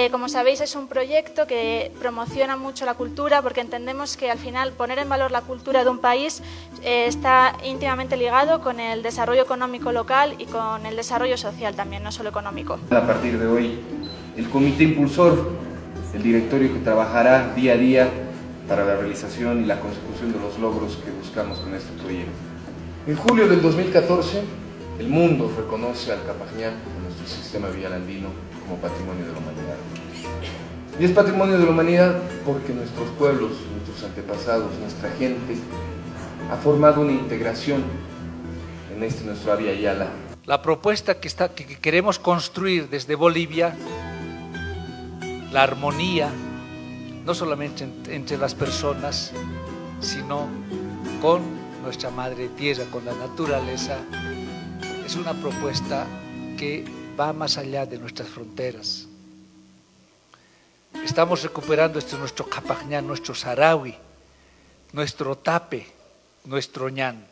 Eh, como sabéis, es un proyecto que promociona mucho la cultura porque entendemos que al final poner en valor la cultura de un país eh, está íntimamente ligado con el desarrollo económico local y con el desarrollo social también, no solo económico. A partir de hoy, el comité impulsor, el directorio que trabajará día a día para la realización y la consecución de los logros que buscamos con este proyecto. En julio del 2014, el mundo reconoce al Capañán, nuestro sistema vial andino, como patrimonio de la humanidad. Y es patrimonio de la humanidad porque nuestros pueblos, nuestros antepasados, nuestra gente, ha formado una integración en este nuestro Avia Yala. La propuesta que, que queremos construir desde Bolivia, la armonía, no solamente entre las personas, sino con nuestra madre tierra, con la naturaleza, es una propuesta que va más allá de nuestras fronteras. Estamos recuperando este nuestro Capajñán, nuestro Sarawi, nuestro Tape, nuestro Ñán.